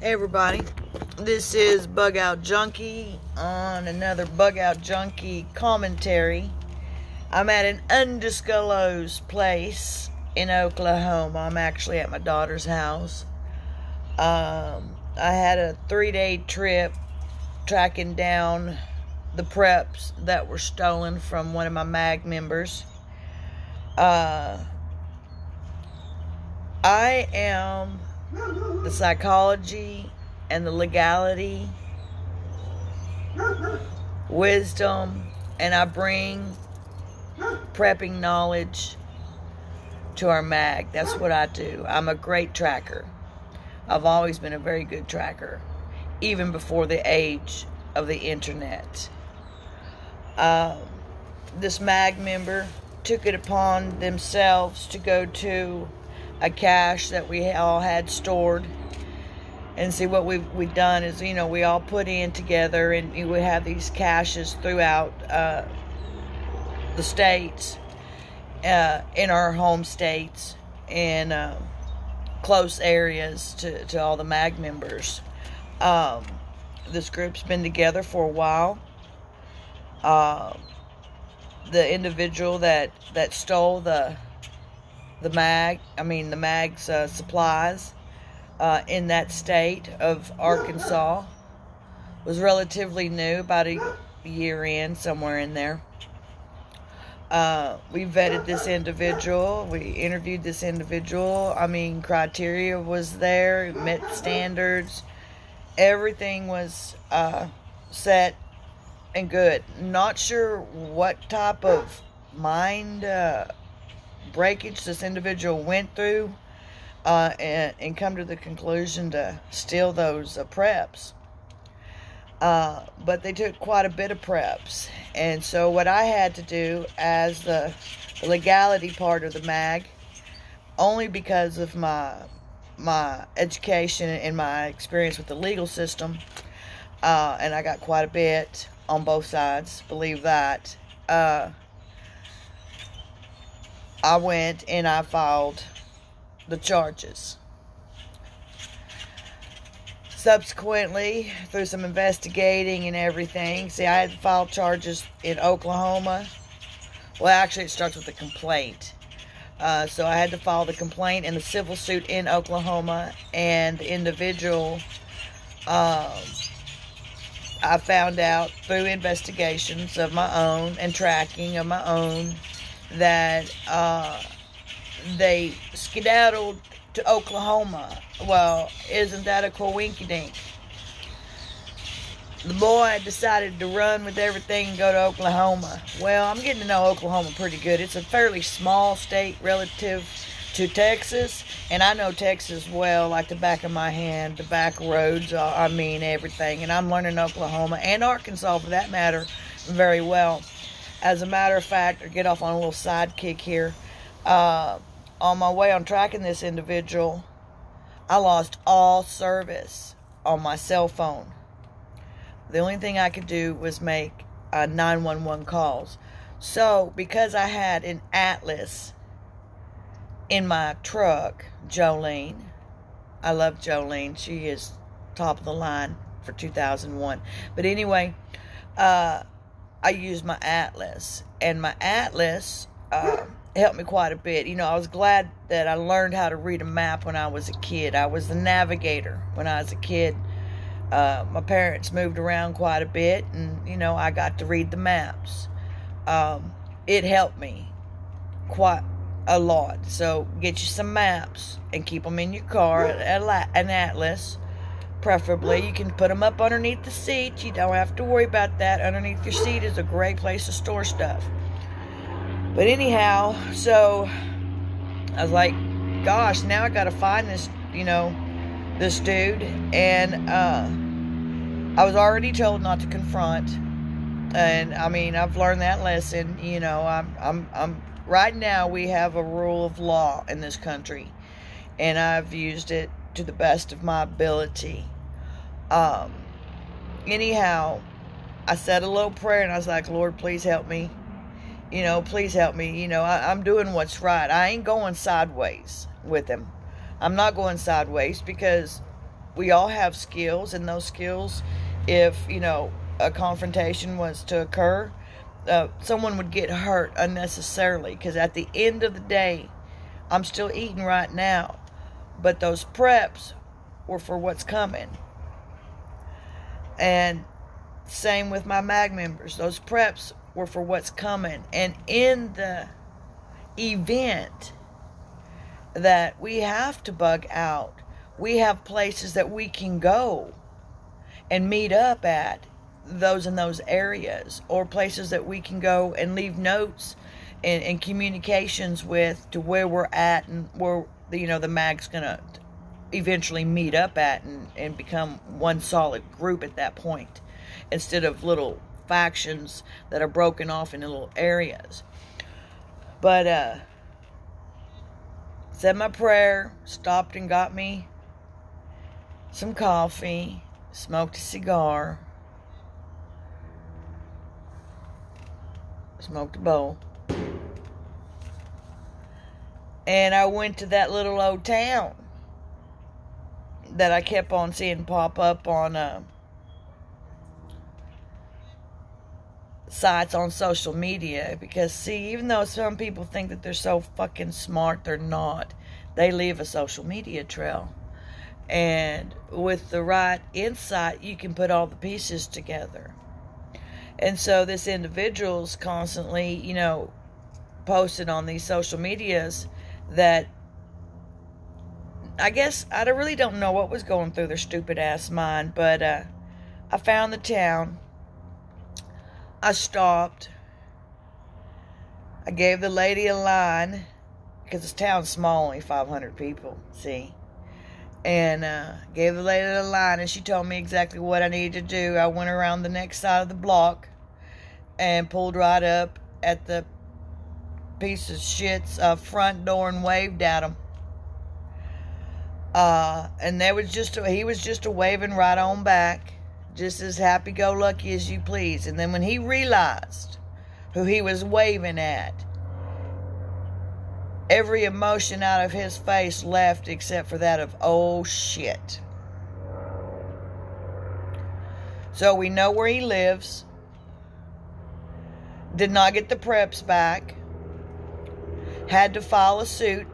Hey everybody, this is Bug Out Junkie on another Bug Out Junkie commentary. I'm at an undisclosed place in Oklahoma. I'm actually at my daughter's house. Um, I had a three day trip tracking down the preps that were stolen from one of my MAG members. Uh, I am the psychology and the legality, wisdom, and I bring prepping knowledge to our mag. That's what I do. I'm a great tracker. I've always been a very good tracker, even before the age of the internet. Um, this mag member took it upon themselves to go to a cache that we all had stored. And see what we've, we've done is, you know, we all put in together and we have these caches throughout uh, the states, uh, in our home states, and uh, close areas to, to all the MAG members. Um, this group's been together for a while. Uh, the individual that, that stole the the mag, I mean the mag's uh, supplies uh, in that state of Arkansas was relatively new, about a year in, somewhere in there. Uh, we vetted this individual. We interviewed this individual. I mean, criteria was there, met standards. Everything was uh, set and good. Not sure what type of mind uh, breakage this individual went through uh, and, and, come to the conclusion to steal those uh, preps. Uh, but they took quite a bit of preps. And so what I had to do as the, legality part of the MAG, only because of my my education and my experience with the legal system, uh, and I got quite a bit on both sides, believe that. Uh, I went and I filed the charges. Subsequently, through some investigating and everything, see, I had filed charges in Oklahoma. Well, actually, it starts with a complaint. Uh, so I had to file the complaint and the civil suit in Oklahoma, and the individual, um, I found out through investigations of my own and tracking of my own that uh, they skedaddled to Oklahoma. Well, isn't that a coinkydink? The boy decided to run with everything and go to Oklahoma. Well, I'm getting to know Oklahoma pretty good. It's a fairly small state relative to Texas, and I know Texas well, like the back of my hand, the back roads, uh, I mean everything. And I'm learning Oklahoma and Arkansas, for that matter, very well. As a matter of fact, or get off on a little sidekick here. Uh, on my way on tracking this individual, I lost all service on my cell phone. The only thing I could do was make uh, 911 calls. So, because I had an Atlas in my truck, Jolene, I love Jolene. She is top of the line for 2001. But anyway, uh, I used my atlas, and my atlas uh, helped me quite a bit. You know, I was glad that I learned how to read a map when I was a kid. I was the navigator when I was a kid. Uh, my parents moved around quite a bit, and you know, I got to read the maps. Um, it helped me quite a lot. So get you some maps and keep them in your car, an atlas preferably. You can put them up underneath the seat. You don't have to worry about that. Underneath your seat is a great place to store stuff. But anyhow, so I was like, gosh, now I got to find this, you know, this dude. And uh, I was already told not to confront. And I mean, I've learned that lesson. You know, I'm, I'm, I'm, right now we have a rule of law in this country. And I've used it to the best of my ability. Um, anyhow, I said a little prayer and I was like, Lord, please help me. You know, please help me. You know, I, I'm doing what's right. I ain't going sideways with him. I'm not going sideways because we all have skills, and those skills, if you know a confrontation was to occur, uh, someone would get hurt unnecessarily. Because at the end of the day, I'm still eating right now, but those preps were for what's coming. And same with my mag members. Those preps were for what's coming. And in the event that we have to bug out, we have places that we can go and meet up at those in those areas or places that we can go and leave notes and, and communications with to where we're at and where you know the mag's gonna eventually meet up at and, and become one solid group at that point instead of little factions that are broken off into little areas. But uh said my prayer stopped and got me some coffee smoked a cigar smoked a bowl and I went to that little old town that I kept on seeing pop up on uh, sites on social media. Because, see, even though some people think that they're so fucking smart, they're not. They leave a social media trail. And with the right insight, you can put all the pieces together. And so this individual's constantly, you know, posted on these social medias that I guess I really don't know what was going through their stupid ass mind, but uh, I found the town. I stopped. I gave the lady a line because this town's small, only 500 people, see? And uh, gave the lady a line, and she told me exactly what I needed to do. I went around the next side of the block and pulled right up at the piece of shit's uh, front door and waved at him. Uh, and there was just a, he was just a waving right on back, just as happy-go-lucky as you please. And then when he realized who he was waving at, every emotion out of his face left except for that of oh shit. So we know where he lives. Did not get the preps back had to file a suit.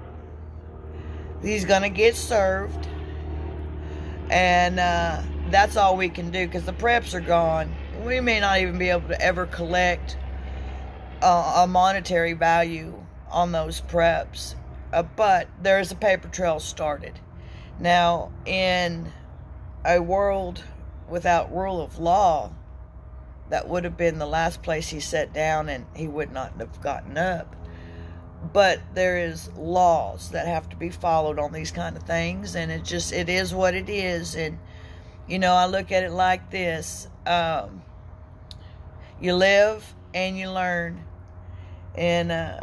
He's going to get served. And uh, that's all we can do because the preps are gone. We may not even be able to ever collect uh, a monetary value on those preps. Uh, but there is a paper trail started. Now, in a world without rule of law, that would have been the last place he sat down and he would not have gotten up but there is laws that have to be followed on these kind of things and it just it is what it is and you know i look at it like this um, you live and you learn and uh,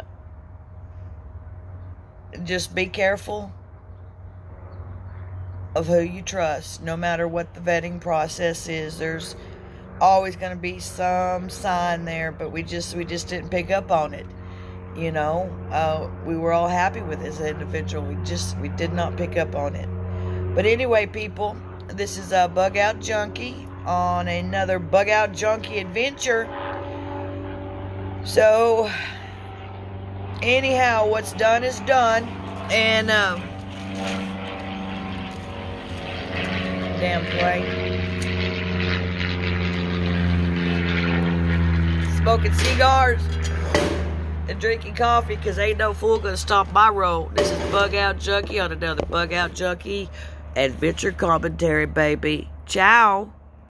just be careful of who you trust no matter what the vetting process is there's always going to be some sign there but we just we just didn't pick up on it you know uh, we were all happy with this individual. We just we did not pick up on it. But anyway people this is a bug out junkie on another bug out junkie adventure. So anyhow what's done is done. And um, damn play. Smoking cigars and drinking coffee because ain't no fool gonna stop my roll. This is Bug Out Junkie on another Bug Out Junkie adventure commentary, baby. Ciao.